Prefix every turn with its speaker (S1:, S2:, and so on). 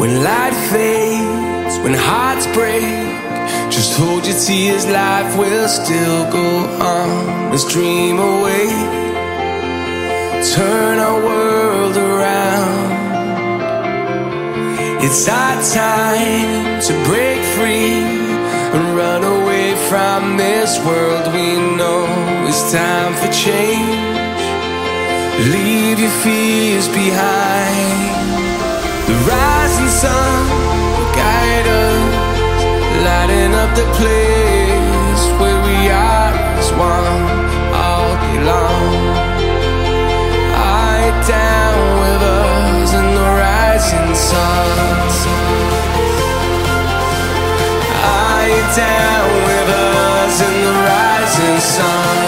S1: When light fades, when hearts break, just hold your tears, life will still go on. Let's dream away, turn our world around. It's our time to break free and run away from this world we know it's time for change. Leave your fears behind. The sun will guide us, lighting up the place where we are as one all day long. Eye down with us in the rising sun. Eye down with us in the rising sun.